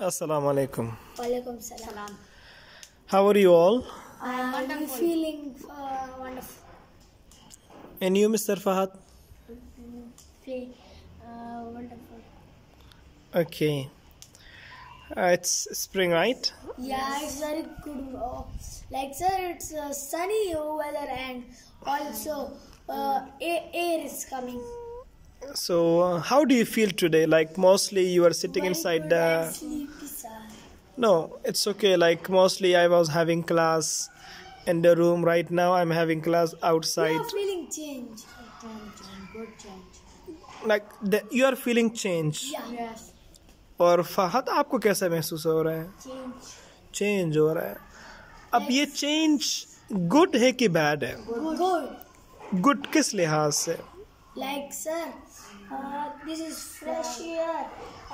Assalamu alaikum. Walaikum salam. How are you all? I'm feeling uh, wonderful. And you, Mr. Fahad? Feel, uh, wonderful. Okay. Uh, it's spring, right? Yeah, it's very good. Uh, like sir, it's uh, sunny weather and also uh, air, air is coming. So, uh, how do you feel today? Like, mostly you are sitting Very inside good and the. sleepy, sir. No, it's okay. Like, mostly I was having class in the room. Right now, I'm having class outside. You are feeling change. Good change. Like, the, you are feeling change. Yeah. Yes. और फहद आपको कैसा महसूस हो रहा है Change. Change हो रहा है अब ये चेंज गुड है कि बैड है Good. Good. गुड किस लिहाज से like sir, uh, this is fresh air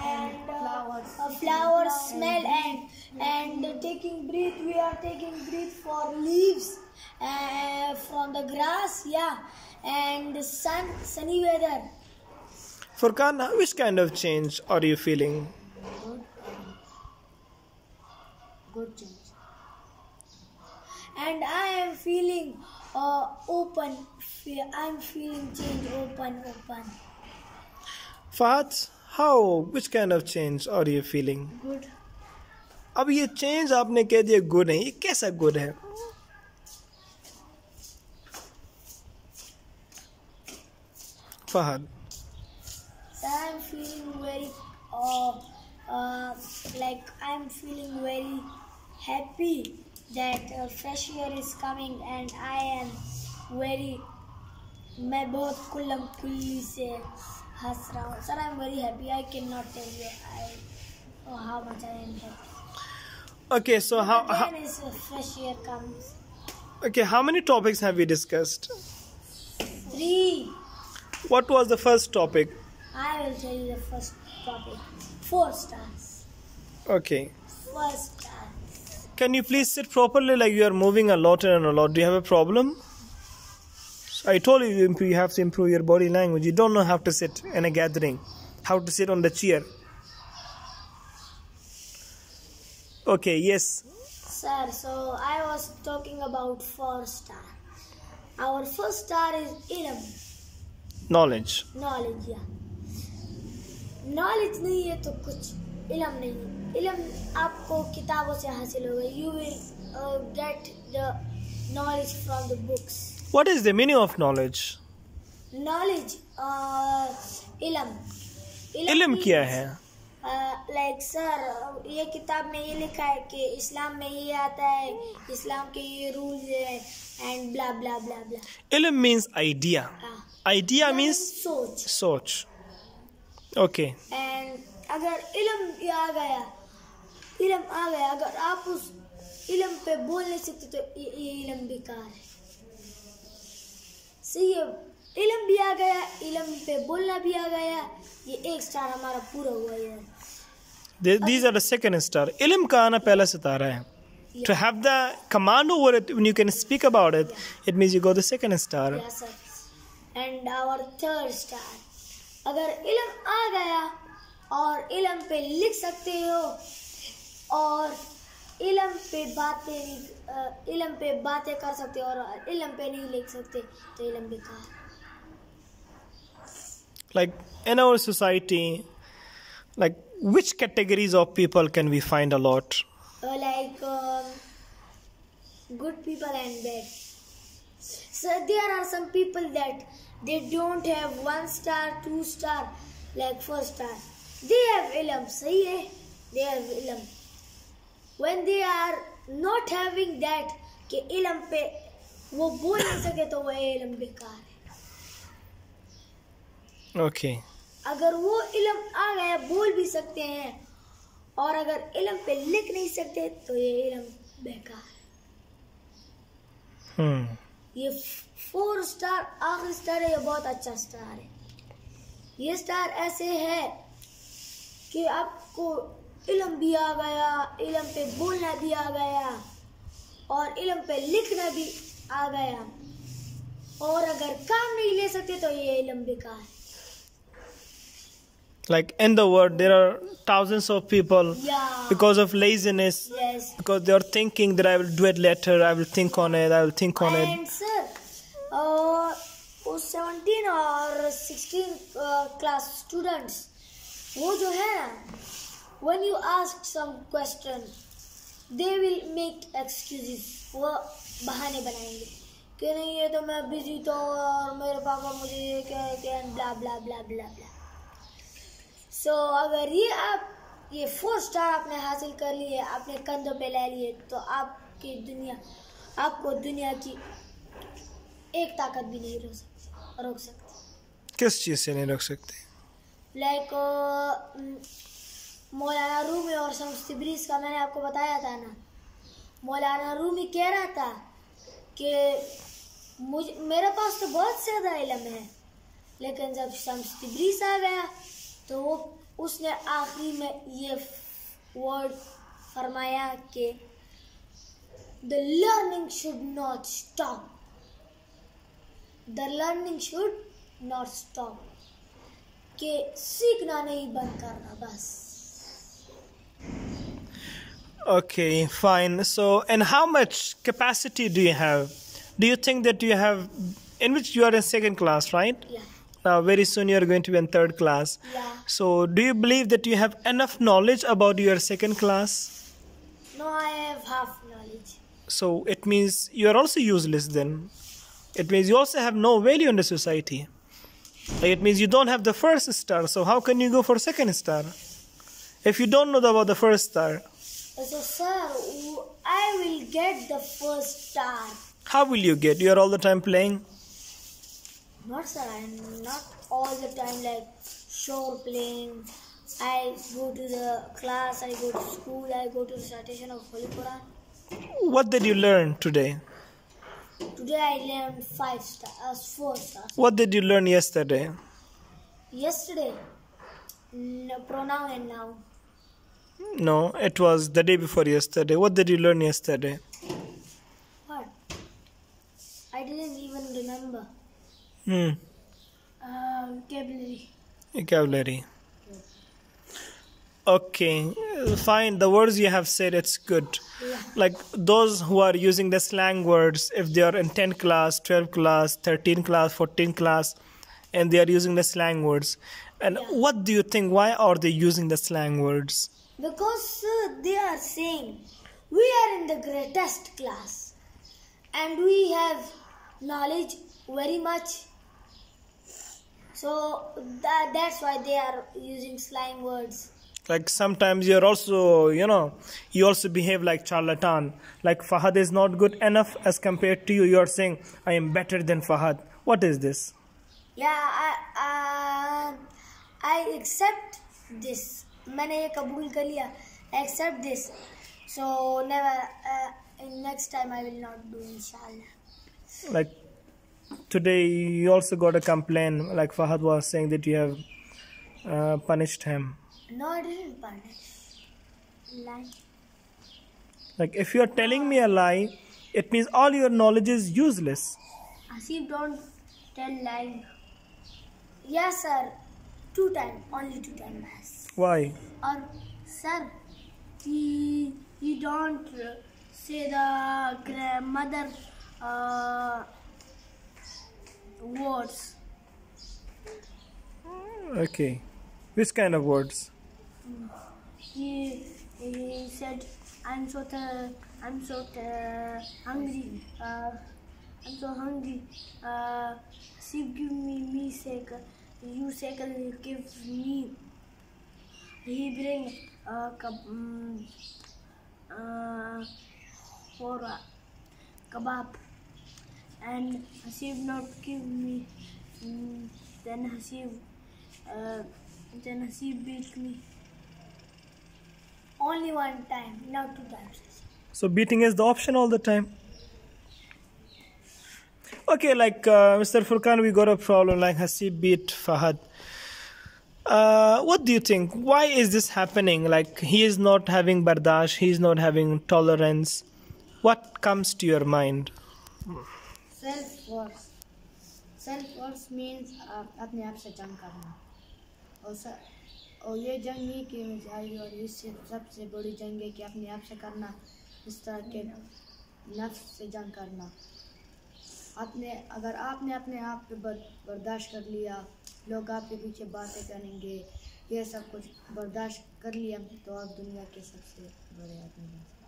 and uh, flowers. Smell and and taking breath. We are taking breath for leaves uh, from the grass. Yeah, and sun, sunny weather. Furkan, which kind of change are you feeling? Good change. And I am feeling uh, open. Fe- I'm feeling change. Open, open. Fahad, how, which kind of change are you feeling? Good. अब ये change आपने कह दिया good है ये कैसा good है Fahad Sir, I'm feeling very, uh, uh, like I'm feeling very happy that uh, fresh air is coming and I am very, मैं बहुत कुल्लम कुल्ली से हंस रहा हूँ sir I am very happy I can not tell you I how much I am happy. okay so how, how Then is uh, fresh air comes. okay how many topics have we discussed Three. what was the first topic I will tell you the first topic. Four stars. okay First star. Can you please sit properly like you are moving a lot and a lot? Do you have a problem? So I told you you imp- you have to improve your body language. You don't know how to sit in a gathering, how to sit on the chair. Okay, yes. Sir, so I was talking about four star. Our first star is ilm, Knowledge. knowledge. Yeah. Knowledge नहीं है तो कुछ इलम नहीं है इलम आपको किताबों से हासिल होगा you will get the knowledge from the books What is the meaning of knowledge? Knowledge इलम इल्म क्या है लाइक सर ये किताब में ये लिखा है कि इस्लाम में ये आता है इस्लाम के ये रूल्स है and blah blah blah blah Ilm means idea. Idea means सोच soch. Okay. एंड अगर इलम ये आ गया इल्म आ गया अगर आप उस इल्म पे बोल नहीं सकते तो ये, इल्म बेकार है सही है इल्म भी आ गया इल्म पे बोलना भी आ गया ये एक स्टार हमारा पूरा हुआ यार Th- These are the second star. का आना पहला सितारा है. To have the command over it, when you can speak about it, yeah. it means you go the second star. Yes, sir. And our third star. अगर इल्म आ गया और इल्म पे लिख सकते हो और इल्म पे बातें नहीं अ, इल्म पे बातें कर सकते और इल्म पे नहीं लिख सकते तो इल्म बेकार है। like in our society like which categories of people can we find a lot Uh, like um, good people and bad. So there are some people that they don't have one star, two star, like four star. They have ilm, sahi hai? They have ilm. When they are not having that, कि ilm पे वो बोल नहीं सके तो वो ilm बेकार है। Okay. अगर वो इल्म आ गया बोल भी सकते हैं और अगर इल्म पे लिख नहीं सकते तो ये इल्म बेकार है। Hmm. ये फोर स्टार आखिरी स्टार है ये बहुत अच्छा स्टार है। ये स्टार ऐसे है कि आपको इल्म भी आ गया इल्म पे बोलना भी आ गया और इल्म पे लिखना भी आ गया और अगर काम नहीं ले सकते तो ये इल्म बेकार है Like in the world, there are thousands of people Yeah. because of laziness, yes. because they are thinking that I will do it later, I will think on it, I will think on and it. Sir, uh, वो 17 और 16 uh, class students, वो जो है ना, when you ask some question, they will make excuses. वो बहाने बनाएँगे कि नहीं ये तो मैं बिज़ी था और मेरे पापा मुझे ये कह के blah blah blah blah blah so अगर ये आप ये फोर स्टार आपने हासिल कर लिए अपने कंधों पे ले लिए तो आपकी दुनिया आपको दुनिया की एक ताकत भी नहीं रोक सकती रोक सकती। किस चीज़ से नहीं रोक सकते? लाइक मौलाना रूमी और शम्स तिब्रीज का मैंने आपको बताया था ना। मौलाना रूमी कह रहा था कि मुझ, मेरे पास तो बहुत ज़्यादा इलम है, लेकिन जब शम्स तिब्रीज आ गया तो वो, उसने आखिरी में ये वर्ड फरमाया कि the learning should not stop the learning should not stop कि सीखना नहीं बंद करना, बस। Okay, fine. So, and how much capacity do you have? Do you think that you have, in which you are in second class, right? Yeah. Now, very soon you are going to be in third class. Yeah. So, do you believe that you have enough knowledge about your second class? No, I have half knowledge. So, it means you are also useless then. It means you also have no value in the society. Like, It means you don't have the first star. So, how can you go for second star? If you don't know about the first star, So, sir, I will get the first star. how will you get? You are all the time playing. Not, sir, I'm not all the time like shore playing. I go to the class, I go to school, I go to the citation of Holy Quran. What did you learn today? Today I learned five stars, uh, four stars. What did you learn yesterday? Yesterday, pronoun and noun. No, it was the day before yesterday. What did you learn yesterday? What? I didn't even remember. Hmm, Uh, vocabulary. vocabulary. Okay, fine. The words you have said, it's good. Yeah. Like those who are using the slang words, if they are in 10 class, 12 class, 13 class, 14 class, and they are using the slang words. And Yeah. what do you think? Why are they using the slang words? Because uh, they are saying we are in the greatest class and we have knowledge very much. So that, that's why they are using slang words. like sometimes you're also you know you also behave like charlatan like fahad is not good enough as compared to you you're saying i am better than fahad what is this Yeah, I, uh, I accept this. मैंने ये कबूल कर लिया. I accept this. So never, uh, next time I will not do inshallah. like today you also got a complaint like fahad was saying that you have uh, punished him No, I didn't punish. Lie. like if you are telling me a lie it means all your knowledge is useless Asif, don't tell lie. Yes, sir. Two time, only two time bas. why Or, sir, you, you don't uh, say the grandmother uh, words. okay which kind of words He, he said, I'm so th- I'm so th- hungry. Uh, I'm so hungry. Uh, Asif, give me me cycle. You cycle give me. He bring uh, kab- um, uh, for uh, kebab, and Hasib not give me. Mm, then Hasib, uh, then Hasib beat me. Only one time, not two times. So beating is the option all the time. Okay, like uh, Mr. Furkan, we got a problem. Like Hasib beat Fahad. Uh, what do you think? Why is this happening? Like he is not having bardash, he is not having tolerance. What comes to your mind? Self verse self verse means अपने आप से जंग करना और और ये जंग नहीं की में आई और इससे सबसे बड़ी जंग है कि अपने आप से करना इस तरह के नफ्स से जंग करना आपने अगर आपने अपने आप पे बर, बर्दाश्त कर लिया लोग आपके पीछे बातें करेंगे ये सब कुछ बर्दाश्त कर लिया तो आप दुनिया के सबसे बड़े आदमी बन सकते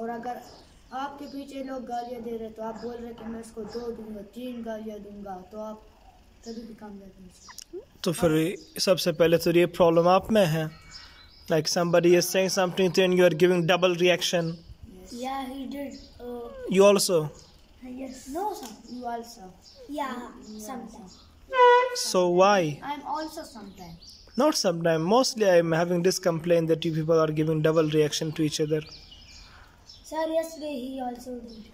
और अगर आपके पीछे लोग गालियाँ दे रहे तो आप बोल रहे कि मैं इसको दो दूँगा तीन गालियाँ दूँगा तो आप कभी भी कामयाब नहीं हो तो फिर सबसे पहले तो ये प्रॉब्लम आप में है like somebody is saying something then you and you are giving double reaction yes. Yeah, he did. Uh, you also yes. No, sir. You also. Yeah, sometimes. so why I'm also sometimes. not sometime mostly i'm having this complaint that you people are giving double reaction to each other Sir, yesterday he also did.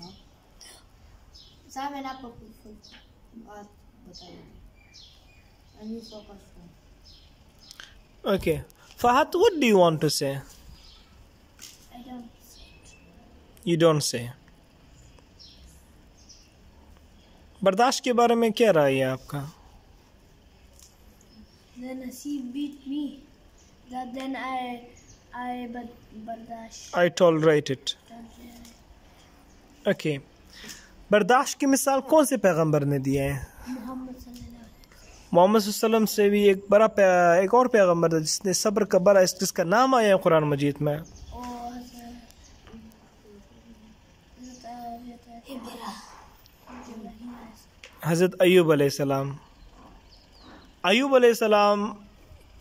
No. Sir मैंने आपको कुछ बात बताई थी And you focus on. okay fahad what do you want to say I don't. you don't say बर्दाश्त के बारे में क्या राय है आपका. I tolerate it. Okay. बर्दाश्त की मिसाल कौन से पैगंबर ने दिए हैं? मोहम्मद वसल्लम से भी एक बड़ा एक और पैगंबर था जिसने सब्र का बड़ा जिसका नाम आया है कुरान मजीद में। हज़रत अयूब अलैहिस्सलाम अयूब अलैहिस्सलाम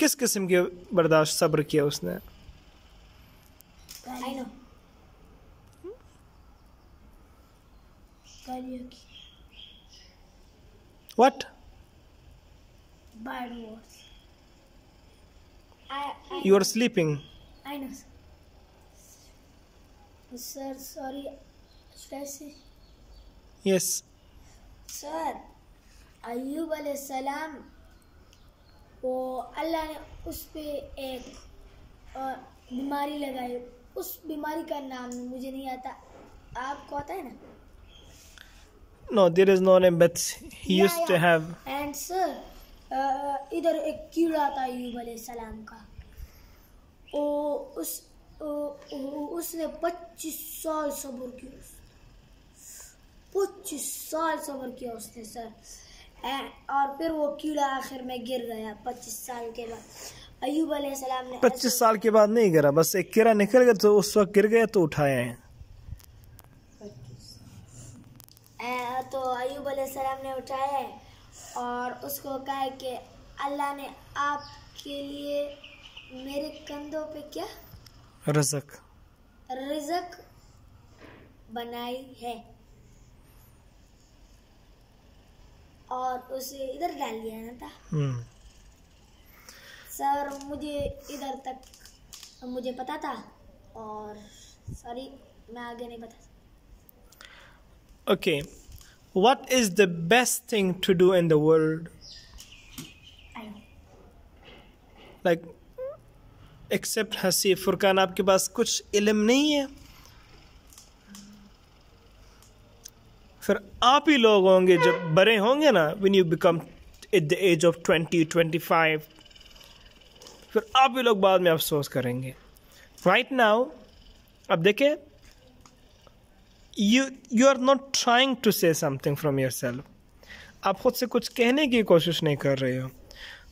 किस किस्म के बर्दाश्त सब्र किया उसने? I, you are sleeping I know. Sir, sir sorry. Should I say? Yes sir Ayub सलाम वो अल्लाह ने उस पे एक बीमारी लगाई। उस बीमारी का नाम मुझे नहीं आता। आपको आता है ना? No there is no name but he used to have and sir इधर एक कीड़ा था अयूब सलाम का। ओ उस ओ, ओ, उसने पच्चीस साल सब्र किया। पच्चीस साल सब्र किया उसने सर। और फिर वो कीड़ा आखिर में गिर गया पच्चीस साल के बाद। अयूब सलाम ने पच्चीस साल के बाद नहीं गिरा बस एक कीड़ा निकल गया तो उस वक्त गिर गया तो उठाया है। तो अयूब सलाम ने उठाया है और उसको कहा है कि अल्लाह ने आपके लिए मेरे कंधों पे क्या? रजक। रिजक बनाई है। और उसे इधर डाल दिया ना था। हम्म। सर मुझे इधर तक मुझे पता था और सॉरी मैं आगे नहीं बता Okay, what is the best thing to do in the world? Like, except हँसी फुरकान आपके पास कुछ इल्म नहीं है? फिर आप ही लोग होंगे, जब बड़े होंगे ना when you become at the age of twenty twenty five फिर आप ही लोग बाद में अफसोस करेंगे। राइट नाउ अब देखें you are not trying to say something something yourself आप खुद से कुछ कहने की कोशिश नहीं कर रहे हो।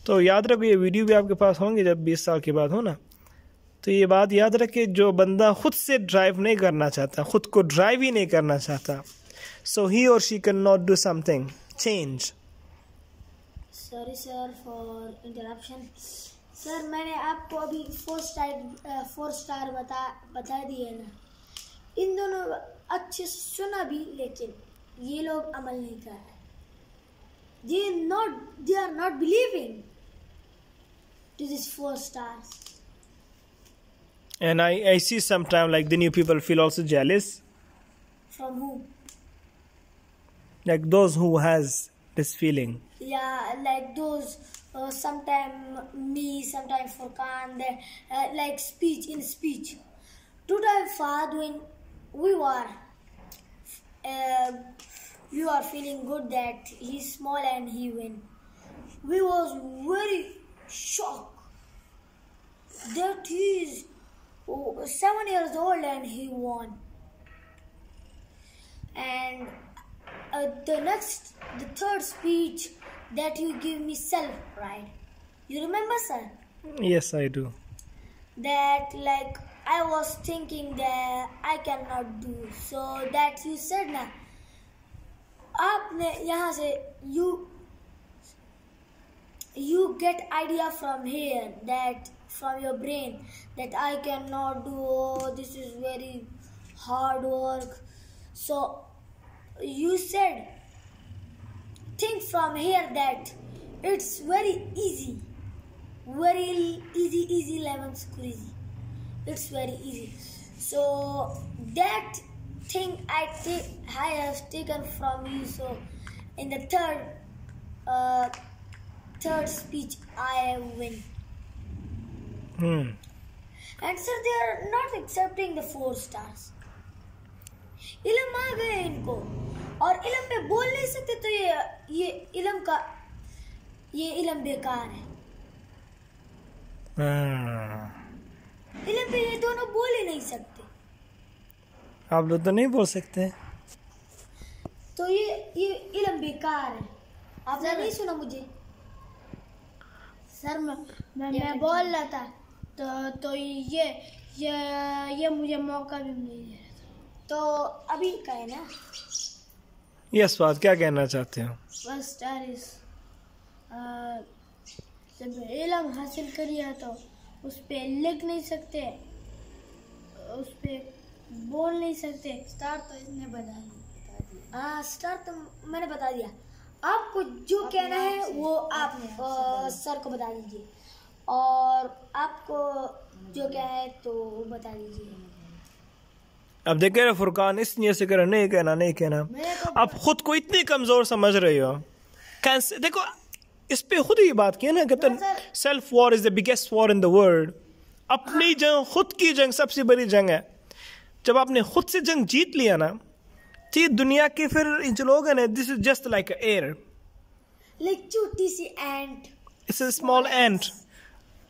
तो याद रखो, ये वीडियो भी आपके पास होंगे जब 20 साल के बाद हो ना। तो ये बात याद रखे जो बंदा खुद से ड्राइव नहीं करना चाहता, खुद को ड्राइव ही नहीं करना चाहता। सो ही और she can not do something change sorry sir for interruption sir मैंने आपको अभी फोर स्टार फोर स्टार बता बता दिए ना इन दोनों अच्छे से सुना भी लेकिन ये लोग अमल नहीं कर रहे they not they are not believing to this four stars And I, I see sometime like the new people feel also jealous, from whom Like those who has this feeling. yeah like those uh, sometime me sometime Furqan there uh, like speech in speech today Fahad when we were uh, we are feeling good that he's small and he win we was very shocked that he is oh, seven years old and he won. And uh, the next, the third speech that you give me self pride. You remember, sir? Yes, I do. That like I was thinking that I cannot do. So that you said ना आपने यहाँ से you you get idea from here that from your brain that I cannot do oh, this is very hard work so you said think from here that it's very easy very easy easy lemon squeezy. It's very easy. So that thing I take I have taken from you so in the third uh, third speech I win. Hmm. and sir they are not accepting the four stars इलम आ गए इनको। और इलम पे बोल नहीं सकते तो ये ये इलम का ये इलम बेकार है। हाँ। इलम पे ये दोनों बोल ही नहीं सकते। आप लोग तो नहीं बोल सकते। तो ये ये इलम बेकार है। आपने सर- नहीं सुना मुझे? सर मैं मैं, मैं बोल रहा था तो तो ये ये ये मुझे मौका भी नहीं रहा था तो अभी का है ना? यस बात क्या कहना चाहते हो? फ़र्स्ट स्टार जब इलम हासिल करिए तो उस पर लिख नहीं सकते उस पर बोल नहीं सकते। स्टार तो इसने बता दिया। हाँ स्टार तो मैंने बता दिया। आपको जो कहना है वो आप। सर को बता दीजिए। और आपको जो क्या है तो वो बता दीजिए। अब देख रहे फुरकान इस नीयत से कह रहे नहीं कहना नहीं कहना। आप खुद को इतनी कमज़ोर समझ रहे हो। कैंसर देखो इस पे खुद ही बात की है ना कहते self war is the biggest war in the world अपनी जंग खुद की जंग सबसे बड़ी जंग है। जब आपने खुद से जंग जीत लिया ना तो ये दुनिया के फिर जो लोग हैं ना this is just like air like छोटी सी ant it's a small and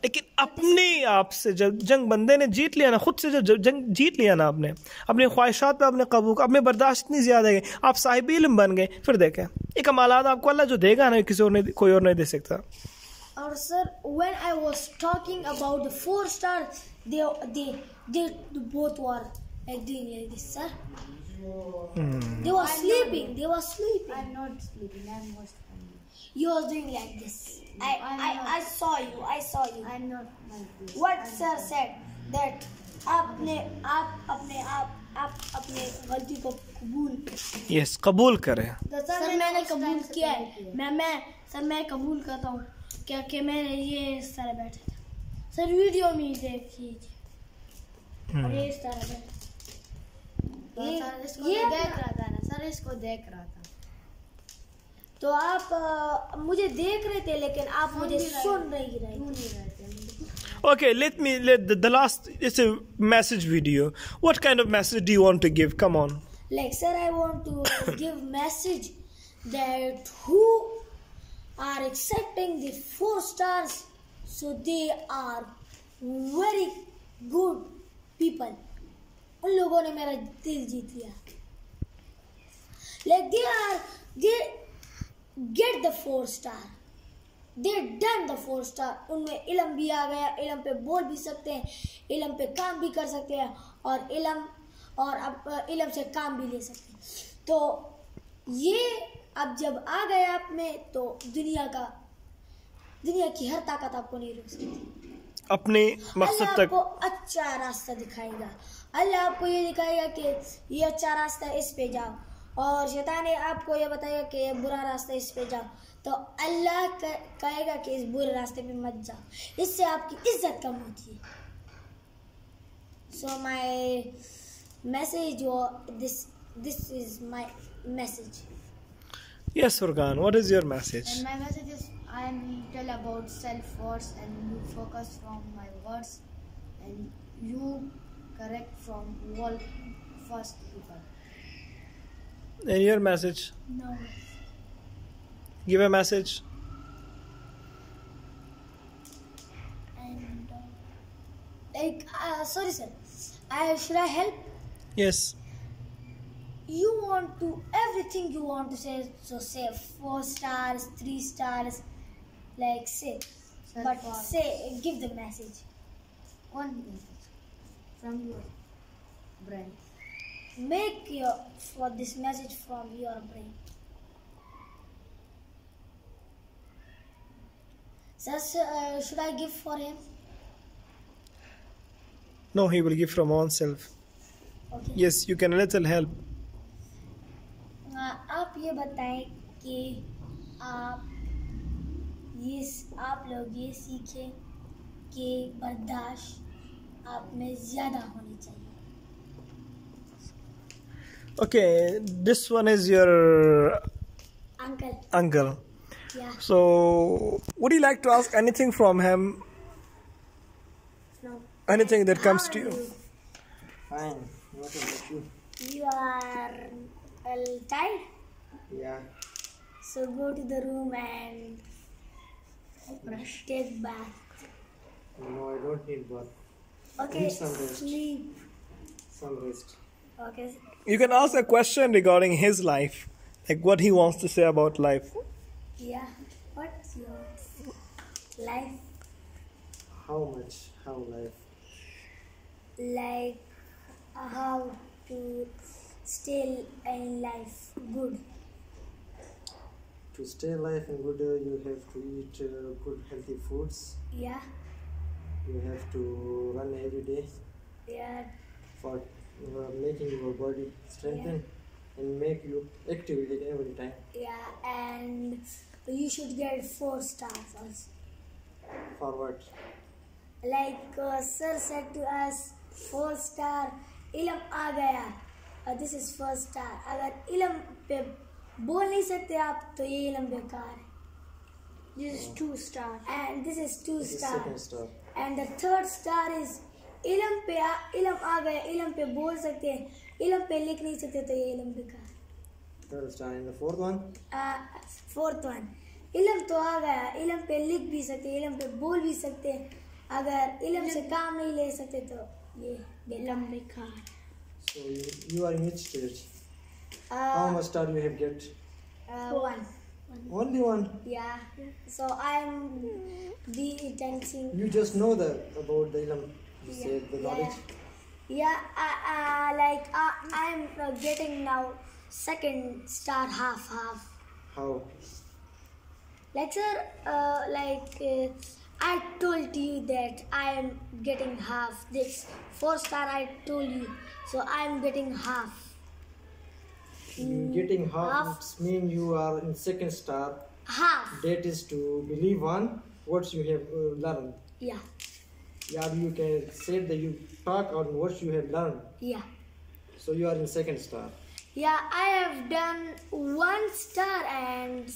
लेकिन अपने आप से जब जंग बंदे ने जीत लिया ना खुद से जब जंग जीत लिया ना आपने अपनी ख्वाहिशात पे आपने काबू अपने बर्दाश्त इतनी ज़्यादा है आप साहिब इल्म बन गए फिर देखें ये कमालात आपको अल्लाह जो देगा ना किसी और ने कोई और नहीं दे सकता और sir when I was talking about the four star they they they both were like doing like this sir they were sleeping they were sleeping I'm not sleeping. I'm most hungry. You was doing like this. I, I. I saw you. I saw you. I'm not like this. What I'm sir not- said that आपने आप अपने आप आप अपने गलती को कबूल yes कबूल करें सर, मैंने मैंने कबूल किया है मैं मैं सर मैं कबूल करता हूँ क्या कि मैं ये इस तरह बैठा था सर वीडियो में ही देखिए और ये इस तरह बैठा ये- ये देख रहा था ना सर इसको देख रहा तो आप अ, मुझे देख रहे थे लेकिन आप मुझे सुन नहीं रहे सुन थे नहीं रहे थे Okay, let me let the, the last it's a message video. What kind of message do you want to give? Come on. like sir i want to give message that who are accepting the four stars so they are very good people उन लोगों ने मेरा दिल जीत लिया like they are they get the four star. They done the four star. उनमें इलम भी आ गया इलम पे बोल भी सकते हैं इलम पे काम भी कर सकते हैं और इलम और अब इलम से काम भी ले सकते हैं। तो ये अब जब आ गया आप में तो दुनिया का दुनिया की हर ताकत आपको नहीं रोक सकती। अपने मकसद आपको अच्छा रास्ता दिखाएगा। अल्लाह आपको ये दिखाएगा कि ये अच्छा रास्ता है इस पे जाओ। और शैतान ने आपको यह बताया कि बुरा रास्ता इस पे जाओ। तो अल्लाह कहेगा कि इस बुरे रास्ते पे मत जाओ। इससे आपकी इज़्ज़त कम होती है। सो माय मैसेज वो this this is my message yes Fargan what is your message my message is I am tell about self words and you focus from my words and you correct from all first people And your message. No Give a message. And like uh, sorry sir I should I help Yes. you want to everything you want to say so say four stars three stars like say Sir, but for- say give the message One message from your brain. Make your for this message from your brain sir, uh, should i give for him No, he will give from oneself. okay Yes, you can a little help. आ, आप ये बताएँ कि आप ये आप लोग ये सीखें कि बर्दाश्त आप में ज़्यादा होनी चाहिए okay this one is your uncle. uncle. Yeah. So would you like to ask anything from him? No. Anything that How comes to you, fine. What about you? You are well, tired yeah. So go to the room and brush take bath. No i don't need bath. Okay sleep. Some rest. Okay you can ask a question regarding his life, like what he wants to say about life. yeah. What's your life How much? How life? like? How to stay in life good? To stay alive and good, uh, you have to eat uh, good healthy foods. Yeah, You have to run every day yeah, for uh, making your body strengthen and make you active at every time. yeah, and you should get four stars also. Forward. Like uh, sir said to us, four star इलम आ गया और this is first star अगर इलम पे बोल नहीं सकते आप तो ये इलम बेकार है this is to star and this is to This is star second star. And the third star is इलम पे आ, इलम आ गया इलम पे बोल सकते हैं इलम पे लिख नहीं सकते तो ये इलम बेकार fourth one? फोर्थ वन इलम तो आ गया इलम पे लिख भी सकते इलम पे बोल भी सकते हैं अगर इलम से काम नहीं ले सकते तो ये इलम बेकार So you, you are in which stage? Uh, How Uh, much star you have get? uh, one. Only one. Yeah. So I'm the dancing. You just know the about the ilm. You Yeah. said the knowledge. Yeah. Uh, like uh, I'm uh, getting now second star half half. How? Like sir, uh, like uh, I told you that I am getting half this four star. I told you, so I'm getting half. You getting half, half. mean you are in second star. Half. That is to believe on what you have uh, learned. Yeah. Yeah, you can say that you talk on what you have learned. Yeah. So you are in second star. Yeah, I have done one star and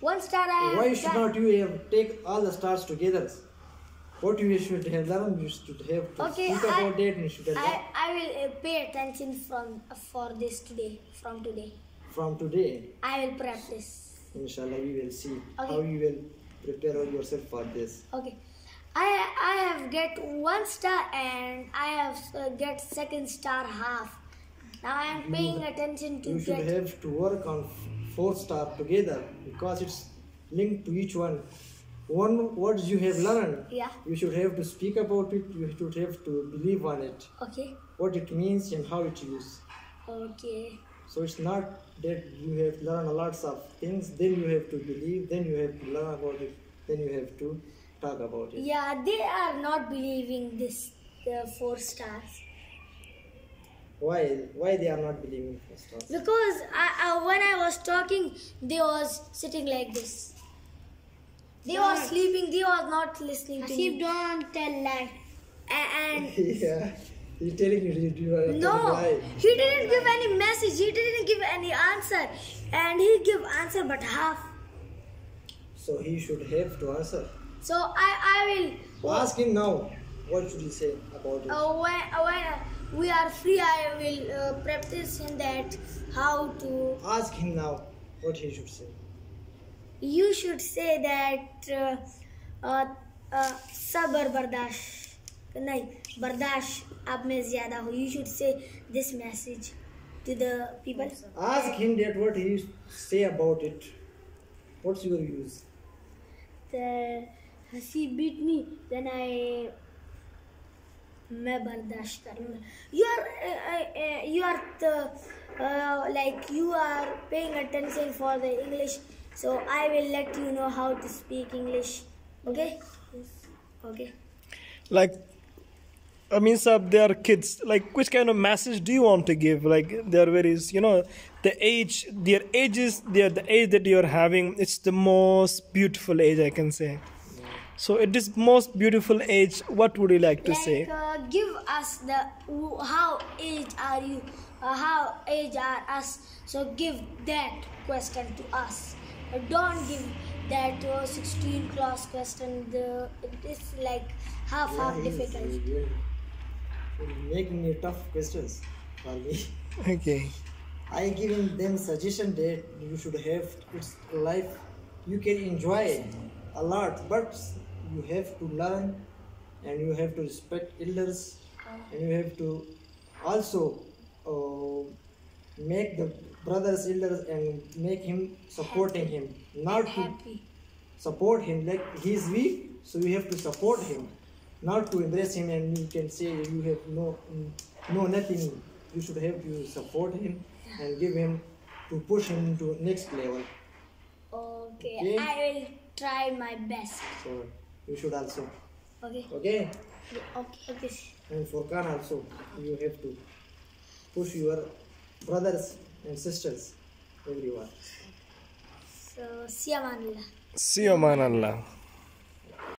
one star I have Why should done. not you have take all the stars together? What you should have learned, you should have to Okay, think I- about that and you should have I, learned I will uh, pay attention from for this today from today. from today. I will practice. Inshallah, we will see how you will prepare yourself for this. Okay. I I have get one star and I have uh, get second star half. Now I am paying attention to You should get. have to work on four star together because it's linked to each one. One words you have learned, Yeah. you should have to speak about it. You should have to believe on it, Okay. what it means and how it used. Okay. So it's not that you have learned a lots of things, then you have to believe, then you have to learn about it, then you have to talk about it. Yeah, they are not believing this the four stars. Why? Why they are not believing four stars? Because I, I, when I was talking, they was sitting like this. They were sleeping. They were not listening to me. don't tell lie. And yeah, he's telling you you- you are no, lie. he didn't give any message. He didn't give any answer, and he give answer but half. So he should have to answer. So I I will. Ask him now. What should he say about it? Uh, when, uh, when we are free, I will uh, practice in that how to. Ask him now what he should say. You should say that uh, uh, अ, सबर बर्दाश्त नहीं बर्दाश्त आप में ज्यादा हो you should say this message to the people Ask him that what he say about it. What's your use? he beat me then I मैं बर्दाश्त करूँगा you are uh, uh, you are the uh, like you are paying attention for the English so I will let you know how to speak English okay okay Like, I mean, sir, they are kids. Like, which kind of message do you want to give? Like, they are very, you know, the age, their ages, they are the age that you are having. It's the most beautiful age, I can say. So, at this most beautiful age, what would you like to say? uh, give us the how age are you? Uh, how age are us? So give that question to us. Uh, don't give that uh, 16 class question. The it is like half half Yeah, he's- difficult you're- you're making me tough questions for me. Okay. I giving them suggestion that you should have it's life. You can enjoy a lot, but you have to learn and you have to respect elders and you have to also uh, make the brothers elders and make him supporting him not to support him like he is weak so you have to support him not to embrace him and you can say you have no no nothing. You should have to support him and give him to push him to next level. Okay Okay. i will try my best. So you should also. Okay. Okay? Okay okay. And Furkan also you have to push your brothers and sisters everyone. So siamanillah See you, man, Allah.